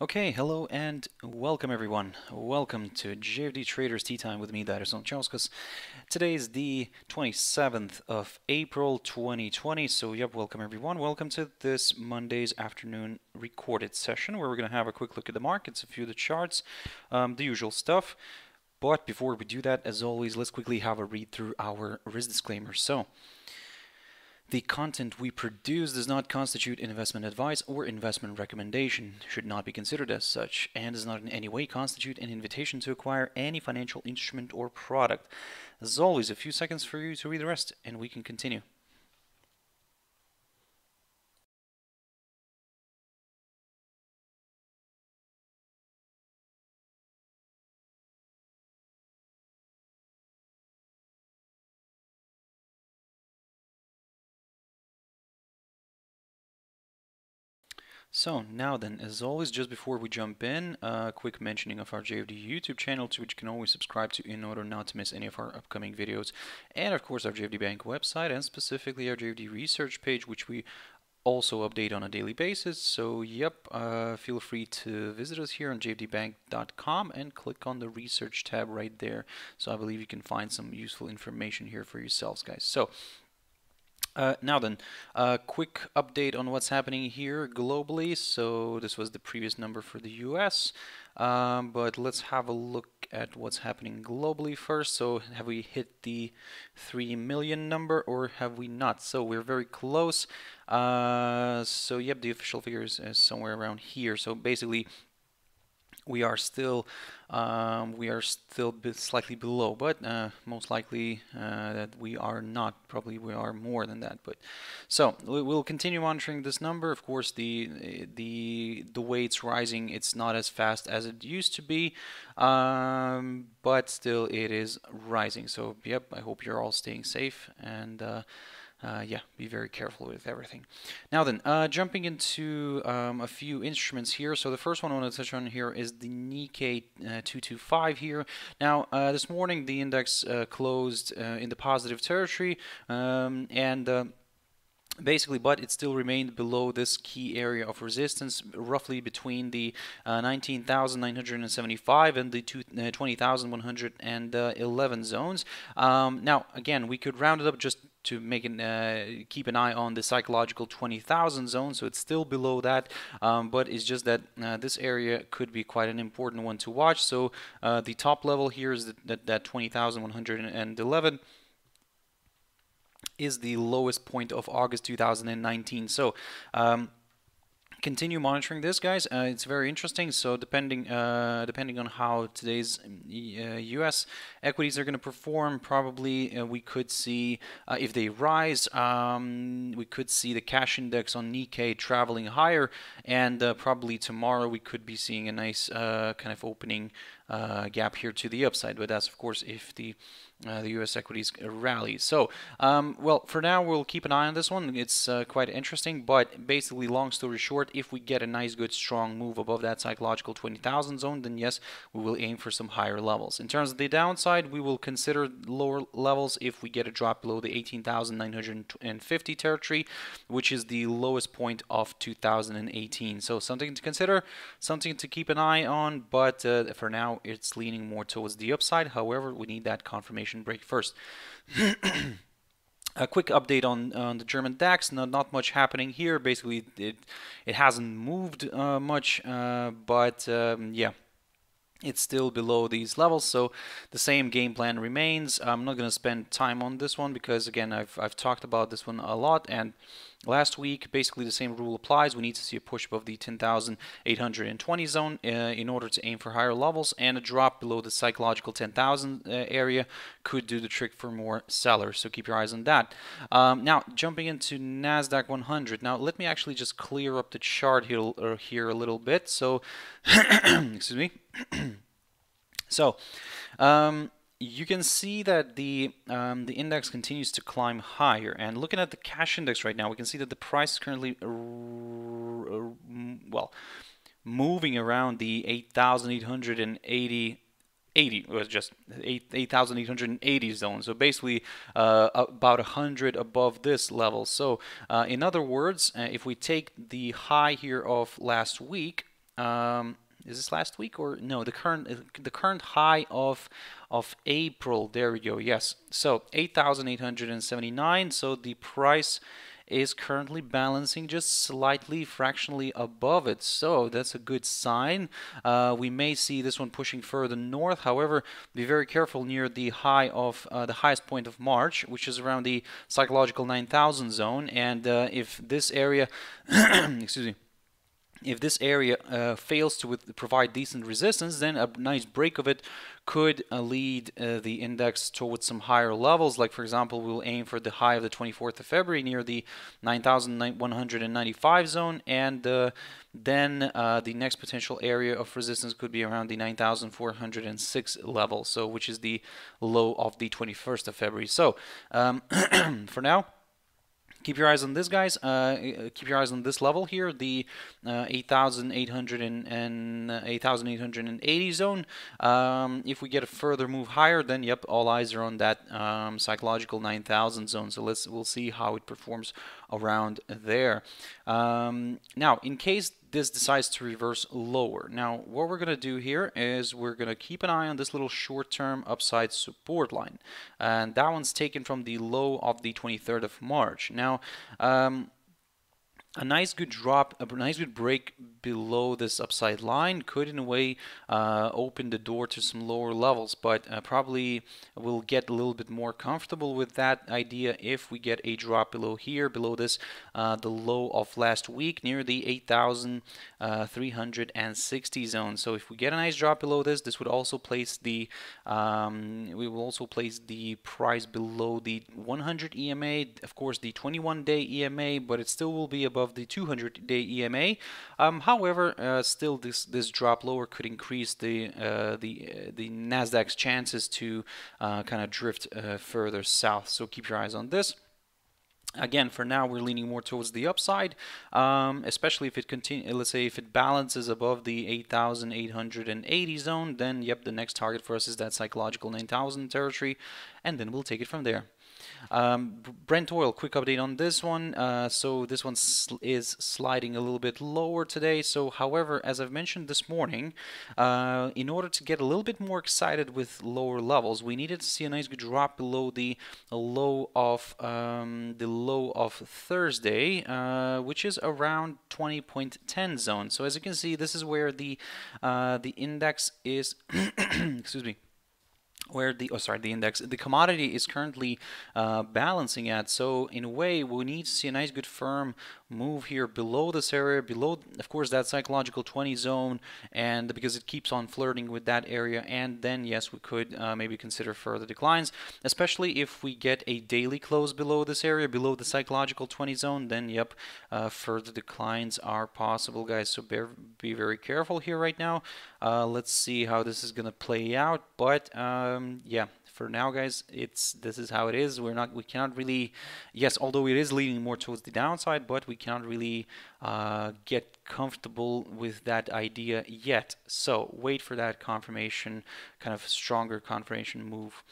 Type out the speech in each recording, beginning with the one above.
Okay, hello and welcome everyone. Welcome to JFD Traders Tea Time with me, Darius Anucauskas. Today is the 27th of April 2020. So, yep, welcome everyone. Welcome to this Monday's afternoon recorded session where we're going to have a quick look at the markets, a few of the charts, um, the usual stuff. But before we do that, as always, let's quickly have a read through our risk disclaimer. So, the content we produce does not constitute investment advice or investment recommendation, should not be considered as such, and does not in any way constitute an invitation to acquire any financial instrument or product. As always, a few seconds for you to read the rest, and we can continue. So now then, as always, just before we jump in, a uh, quick mentioning of our JFD YouTube channel to which you can always subscribe to in order not to miss any of our upcoming videos. And of course our JFD Bank website and specifically our JFD research page which we also update on a daily basis. So yep, uh, feel free to visit us here on jfdbank.com and click on the research tab right there. So I believe you can find some useful information here for yourselves guys. So uh, now then, a quick update on what's happening here globally. So this was the previous number for the US, um, but let's have a look at what's happening globally first. So have we hit the 3 million number or have we not? So we're very close. Uh, so yep, the official figure is, is somewhere around here. So basically we are still um, we are still slightly below, but uh, most likely uh, that we are not. Probably we are more than that. But so we'll continue monitoring this number. Of course, the the the way it's rising, it's not as fast as it used to be, um, but still it is rising. So yep, I hope you're all staying safe and. Uh, uh, yeah, be very careful with everything. Now then, uh, jumping into um, a few instruments here. So the first one I want to touch on here is the Nikkei uh, 225 here. Now, uh, this morning the index uh, closed uh, in the positive territory um, and basically but it still remained below this key area of resistance roughly between the uh, 19,975 and the uh, 20,111 zones um, now again we could round it up just to make an, uh, keep an eye on the psychological 20,000 zone so it's still below that um, but it's just that uh, this area could be quite an important one to watch. So uh, the top level here is that, that, that 20,111 is the lowest point of August 2019 so um, continue monitoring this, guys. Uh, it's very interesting. So depending uh, depending on how today's uh, U.S. equities are going to perform, probably uh, we could see uh, if they rise, um, we could see the cash index on Nikkei traveling higher, and uh, probably tomorrow we could be seeing a nice kind of opening gap here to the upside. But that's of course if the uh, the U.S. equities rally. So, um, well, for now, we'll keep an eye on this one. It's uh, quite interesting, but basically, long story short, if we get a nice, good, strong move above that psychological 20,000 zone, then yes, we will aim for some higher levels. In terms of the downside, we will consider lower levels if we get a drop below the 18,950 territory, which is the lowest point of 2018. So, something to consider, something to keep an eye on, but uh, for now, it's leaning more towards the upside. However, we need that confirmation break first. a quick update on, on the German DAX. Not, not much happening here. Basically, it it hasn't moved uh, much, uh, but um, yeah, it's still below these levels so the same game plan remains I'm not gonna spend time on this one because again I've, I've talked about this one a lot and last week basically the same rule applies. We need to see a push above the 10,820 zone uh, in order to aim for higher levels and a drop below the psychological 10,000 uh, area could do the trick for more sellers. So keep your eyes on that. Um, now jumping into Nasdaq 100 now let me actually just clear up the chart here, uh, here a little bit. So excuse me. So um, you can see that the um, the index continues to climb higher. And looking at the cash index right now we can see that the price is currently well moving around the 8,880 80 it was just 8,880 zone. So basically uh, about 100 above this level. So uh, in other words uh, if we take the high here of last week Um, is this last week or no? The current the current high of of April. There we go. Yes. So 8,879. So the price is currently balancing just slightly fractionally above it so that's a good sign uh, we may see this one pushing further north however be very careful near the high of uh, the highest point of March which is around the psychological 9000 zone and uh, if this area excuse me if this area uh, fails to provide decent resistance, then a nice break of it could uh, lead uh, the index towards some higher levels. Like, for example, we'll aim for the high of the 24th of February near the 9,195 zone, and uh, then uh, the next potential area of resistance could be around the 9,406 level, so which is the low of the 21st of February. So, um, for now, keep your eyes on this guys. Uh, keep your eyes on this level here the uh, 8800 and, uh, 8880 zone. Um, if we get a further move higher then yep all eyes are on that um, psychological 9000 zone. So let's we'll see how it performs around there um, now in case this decides to reverse lower. Now, what we're going to do here is we're going to keep an eye on this little short-term upside support line. And that one's taken from the low of the 23rd of March. Now, um, a nice good drop, a nice good break below this upside line could in a way uh, open the door to some lower levels, but uh, probably we'll get a little bit more comfortable with that idea if we get a drop below here, below this, uh, the low of last week near the 8,360 uh, zone. So if we get a nice drop below this, this would also place the, um, we will also place the price below the 100 EMA, of course the 21 day EMA, but it still will be above above the 200-day EMA. Um, however, uh, still this this drop lower could increase the uh, the uh, the Nasdaq's chances to uh, kind of drift uh, further south. So keep your eyes on this. Again, for now, we're leaning more towards the upside, um, especially if it continue. Let's say if it balances above the 8,880 zone, then yep, the next target for us is that psychological 9,000 territory, and then we'll take it from there. Um, Brent oil, quick update on this one. Uh, so this one is sliding a little bit lower today. So however, as I've mentioned this morning, uh, in order to get a little bit more excited with lower levels, we needed to see a nice drop below the low of um, the low of Thursday, uh, which is around 20.10 zone. So as you can see, this is where the uh, the index is. excuse me where the oh sorry the index the commodity is currently uh, balancing at. So in a way we need to see a nice good firm move here below this area below of course that psychological 20 zone and because it keeps on flirting with that area. And then yes we could uh, maybe consider further declines especially if we get a daily close below this area below the psychological 20 zone then yep uh, further declines are possible guys. So bear, be very careful here right now. Uh, let's see how this is gonna play out. But um, yeah for now guys it's this is how it is. We're not we cannot really yes although it is leaning more towards the downside but we cannot really uh, get comfortable with that idea yet. So wait for that confirmation kind of stronger confirmation move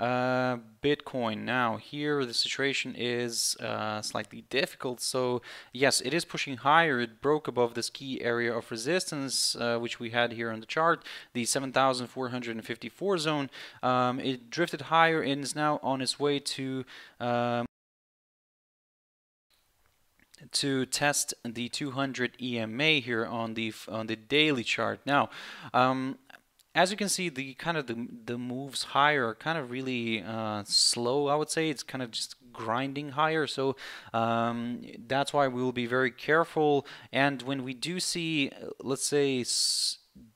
uh, Bitcoin. Now, here the situation is uh, slightly difficult. So, yes, it is pushing higher. It broke above this key area of resistance, uh, which we had here on the chart, the 7,454 zone. Um, it drifted higher and is now on its way to. Um, to test the 200 EMA here on the on the daily chart. Now, um, as you can see, the kind of the, the moves higher are kind of really uh, slow, I would say. It's kind of just grinding higher. So um, that's why we will be very careful. And when we do see, let's say,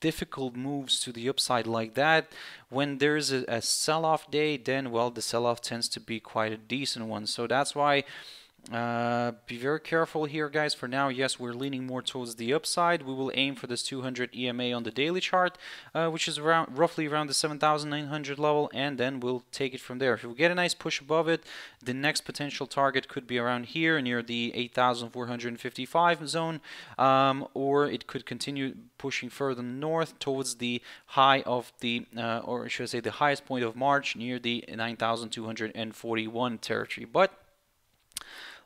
difficult moves to the upside like that, when there's a, a sell-off day, then, well, the sell-off tends to be quite a decent one. So that's why uh, be very careful here, guys. For now, yes, we're leaning more towards the upside. We will aim for this 200 EMA on the daily chart, uh, which is around roughly around the 7,900 level, and then we'll take it from there. If we get a nice push above it, the next potential target could be around here near the 8,455 zone, um, or it could continue pushing further north towards the high of the, uh, or should I say, the highest point of March near the 9,241 territory. But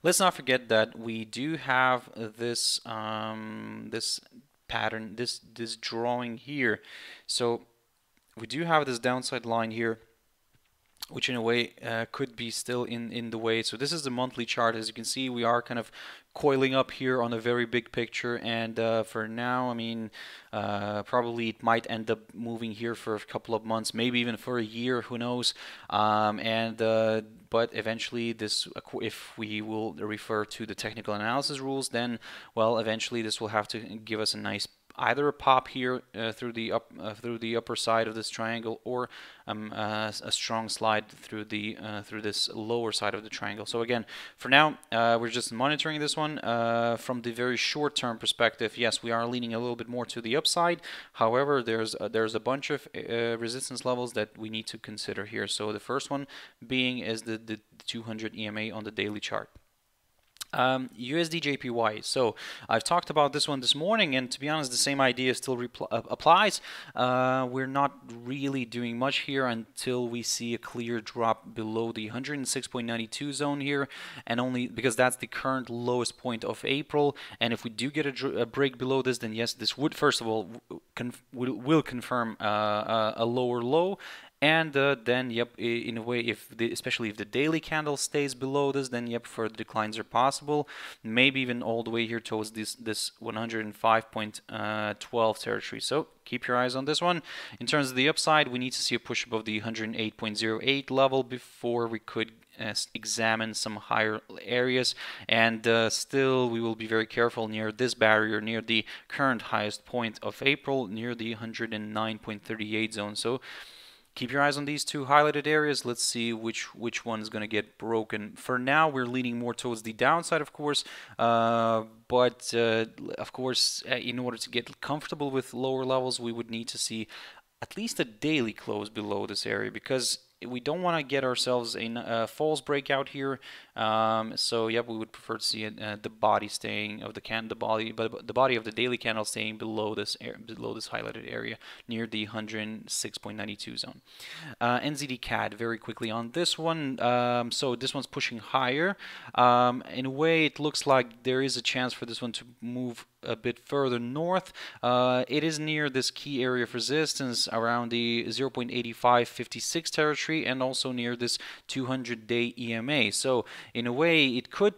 Let's not forget that we do have this um, this pattern, this this drawing here. So we do have this downside line here which in a way uh, could be still in in the way. So this is the monthly chart. As you can see we are kind of coiling up here on a very big picture. And uh, for now I mean uh, probably it might end up moving here for a couple of months maybe even for a year. Who knows? Um, and uh, but eventually this if we will refer to the technical analysis rules then well eventually this will have to give us a nice either a pop here uh, through the up uh, through the upper side of this triangle or um, uh, a strong slide through the uh, through this lower side of the triangle. So again, for now, uh, we're just monitoring this one uh, from the very short-term perspective. Yes, we are leaning a little bit more to the upside. However, there's there's a bunch of resistance levels that we need to consider here. So the first one being is the, the 200 EMA on the daily chart. Um, USD JPY. So I've talked about this one this morning, and to be honest, the same idea still uh, applies. Uh, we're not really doing much here until we see a clear drop below the 106.92 zone here, and only because that's the current lowest point of April. And if we do get a, a break below this, then yes, this would first of all conf will confirm uh, a lower low, and uh, then yep in a way if the, especially if the daily candle stays below this then yep further declines are possible. Maybe even all the way here towards this this 105.12 uh, territory. So keep your eyes on this one. In terms of the upside we need to see a push above the 108.08 level before we could uh, examine some higher areas. And uh, still we will be very careful near this barrier near the current highest point of April near the 109.38 zone. So keep your eyes on these two highlighted areas. Let's see which which one is going to get broken. For now, we're leaning more towards the downside, of course. Uh, but uh, of course, uh, in order to get comfortable with lower levels, we would need to see at least a daily close below this area because we don't want to get ourselves in a false breakout here. Um, so yep, we would prefer to see it, uh, the body staying of the can the body, but the body of the daily candle staying below this below this highlighted area near the 106.92 zone. Uh, NZD CAD very quickly on this one. Um, so this one's pushing higher. Um, in a way, it looks like there is a chance for this one to move a bit further north. Uh, it is near this key area of resistance around the 0.8556 territory and also near this 200 day EMA. So in a way it could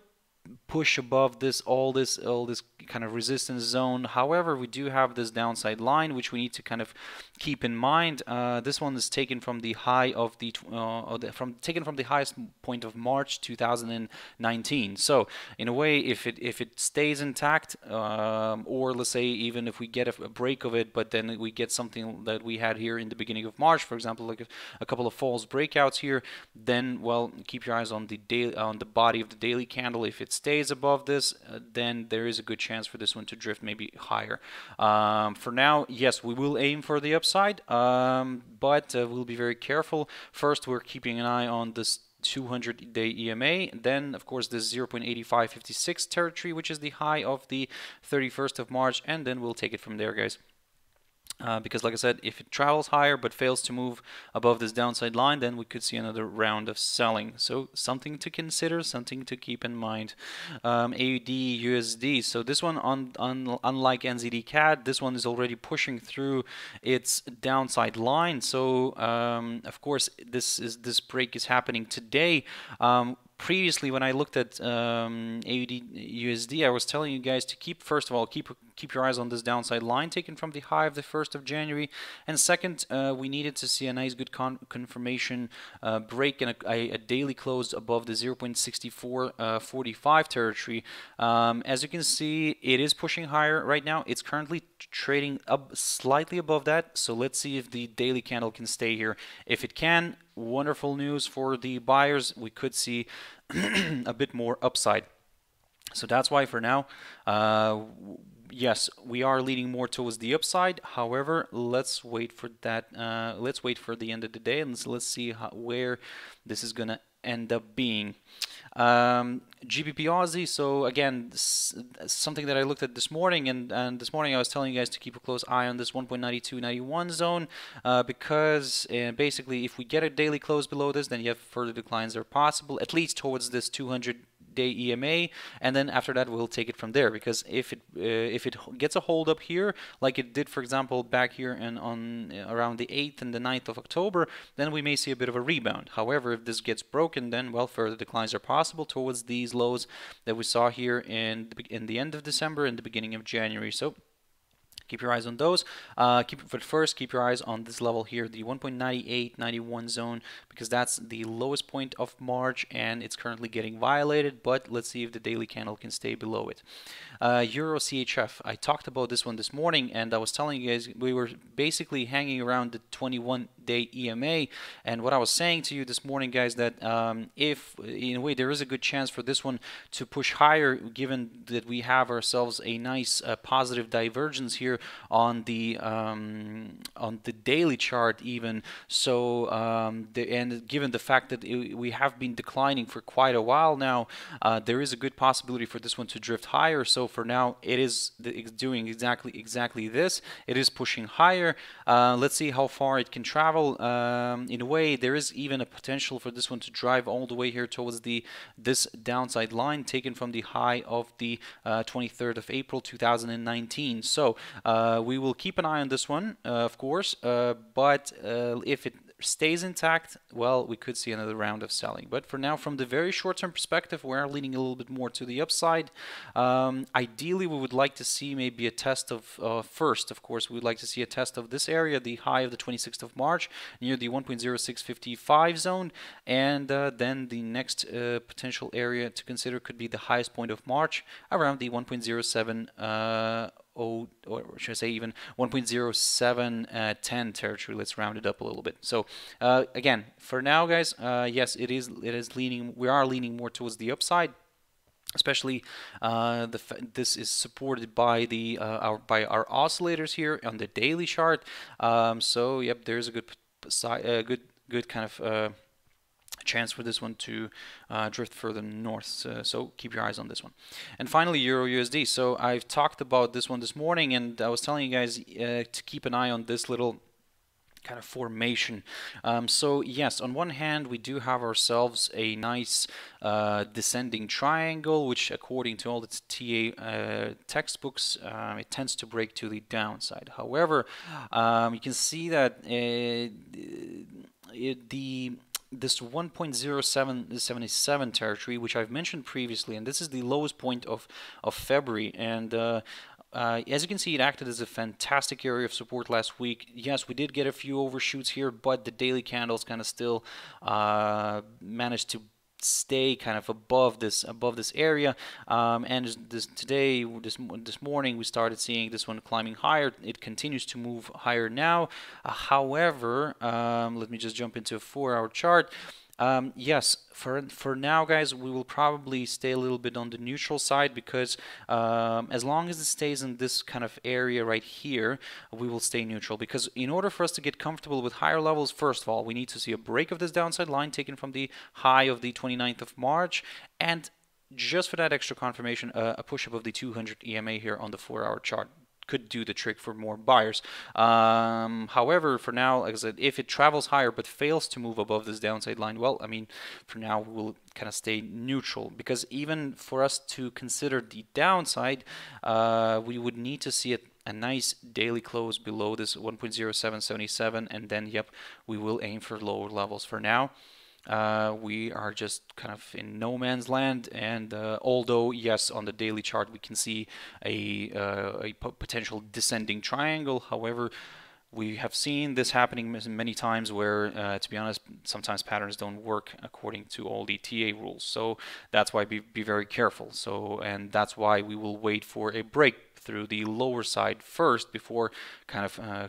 push above this all this all this kind of resistance zone. However, we do have this downside line, which we need to kind of keep in mind. Uh, this one is taken from the high of the, uh, from taken from the highest point of March 2019. So in a way, if it if it stays intact, um, or let's say even if we get a, a, break of it, but then we get something that we had here in the beginning of March, for example, like a, a couple of false breakouts here, then well, keep your eyes on the daily on the body of the daily candle. If it stays above this, uh, then there is a good chance for this one to drift maybe higher. Um, for now, yes, we will aim for the upside, um, but uh, we'll be very careful. First, we're keeping an eye on this 200 day EMA then of course this 0.8556 territory which is the high of the 31st of March and then we'll take it from there guys uh, because like I said, if it travels higher but fails to move above this downside line, then we could see another round of selling. So something to consider, something to keep in mind. Um, AUD USD. So this one, on, on, unlike NZD CAD, this one is already pushing through its downside line. So um, of course, this is this break is happening today. Um, previously when I looked at um, AUD USD, I was telling you guys to keep, first of all, keep keep your eyes on this downside line taken from the high of the 1st of January. And second, uh, we needed to see a nice good con confirmation uh, break and a, a, daily close above the 0.6445 uh, territory. Um, as you can see, it is pushing higher right now. It's currently trading up slightly above that. So let's see if the daily candle can stay here. If it can, wonderful news for the buyers. We could see a bit more upside. So that's why for now, uh, yes, we are leaning more towards the upside. However, let's wait for that. Uh, let's wait for the end of the day and let's, let's see how, where this is gonna end up being. Um, GBP Aussie. So again, something that I looked at this morning, and, and this morning I was telling you guys to keep a close eye on this 1.9291 zone uh, because uh, basically, if we get a daily close below this, then you have further declines that are possible, at least towards this 200 day EMA, and then after that we'll take it from there. Because if it uh, if it gets a hold up here, like it did, for example, back here and on uh, around the 8th and the 9th of October, then we may see a bit of a rebound. However, if this gets broken, then well, further declines are possible towards these lows that we saw here in the, in the end of December and the beginning of January. So keep your eyes on those. Uh, keep but first, keep your eyes on this level here, the 1.9891 zone, because that's the lowest point of March, and it's currently getting violated. But let's see if the daily candle can stay below it. Uh, Euro CHF. I talked about this one this morning, and I was telling you guys we were basically hanging around the 21-day EMA. And what I was saying to you this morning, guys, that um, if in a way there is a good chance for this one to push higher, given that we have ourselves a nice uh, positive divergence here on the um, on the daily chart, even. So um, the, and given the fact that it, we have been declining for quite a while now, uh, there is a good possibility for this one to drift higher. So for now it is doing exactly exactly this it is pushing higher uh, let's see how far it can travel um, in a way there is even a potential for this one to drive all the way here towards the this downside line taken from the high of the uh, 23rd of April 2019 so uh, we will keep an eye on this one uh, of course uh, but uh, if it stays intact, well, we could see another round of selling. But for now, from the very short-term perspective, we're leaning a little bit more to the upside. Um, ideally, we would like to see maybe a test of, uh, first, of course, we would like to see a test of this area, the high of the 26th of March, near the 1.0655 zone. And uh, then the next uh, potential area to consider could be the highest point of March, around the 1.07 or should I say even 1.0710 uh, territory. Let's round it up a little bit. So uh, again, for now, guys, uh, yes, it is it is leaning. We are leaning more towards the upside especially uh, the this is supported by the uh, our by our oscillators here on the daily chart um, so yep there's a good uh, good good kind of uh, chance for this one to uh, drift further north. So, keep your eyes on this one. And finally, Euro USD. So I've talked about this one this morning, and I was telling you guys uh, to keep an eye on this little kind of formation. Um, so yes, on one hand, we do have ourselves a nice uh, descending triangle, which according to all the TA uh, textbooks, uh, it tends to break to the downside. However, um, you can see that uh, it, the this 1.0777 territory, which I've mentioned previously, and this is the lowest point of, of February. And uh, uh, as you can see, it acted as a fantastic area of support last week. Yes, we did get a few overshoots here, but the daily candles kind of still uh, managed to stay kind of above this above this area. Um, and this today this this morning we started seeing this one climbing higher. It continues to move higher now. Uh, however um, let me just jump into a four hour chart um, yes, for for now, guys, we will probably stay a little bit on the neutral side because um, as long as it stays in this kind of area right here, we will stay neutral. Because in order for us to get comfortable with higher levels, first of all, we need to see a break of this downside line taken from the high of the 29th of March, and just for that extra confirmation, uh, a push above the 200 EMA here on the four-hour chart could do the trick for more buyers. Um, however, for now, like I said, if it travels higher but fails to move above this downside line, well, I mean, for now we'll kind of stay neutral because even for us to consider the downside, uh, we would need to see it a nice daily close below this 1.0777 and then yep we will aim for lower levels for now uh, we are just kind of in no man's land and uh, although yes on the daily chart we can see a, uh, a potential descending triangle however we have seen this happening many times where, uh, to be honest, sometimes patterns don't work according to all the TA rules. So that's why be, be very careful. So, and that's why we will wait for a break through the lower side first before kind of uh,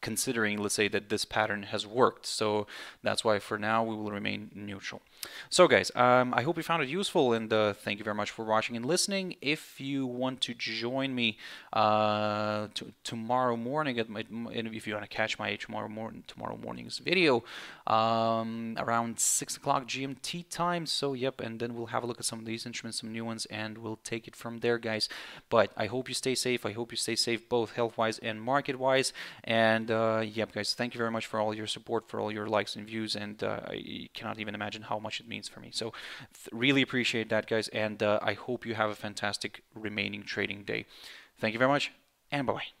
considering, let's say, that this pattern has worked. So that's why for now we will remain neutral. So guys, um, I hope you found it useful and uh, thank you very much for watching and listening. If you want to join me uh, tomorrow morning, at my, if you want to catch my tomorrow, morning, tomorrow morning's video um, around 6 o'clock GMT time. So yep, and then we'll have a look at some of these instruments, some new ones, and we'll take it from there, guys. But I hope you stay safe. I hope you stay safe both health-wise and market-wise. And uh, yep, guys, thank you very much for all your support, for all your likes and views, and uh, I cannot even imagine how much it means for me. So, really appreciate that, guys, and uh, I hope you have a fantastic remaining trading day. Thank you very much, and bye bye.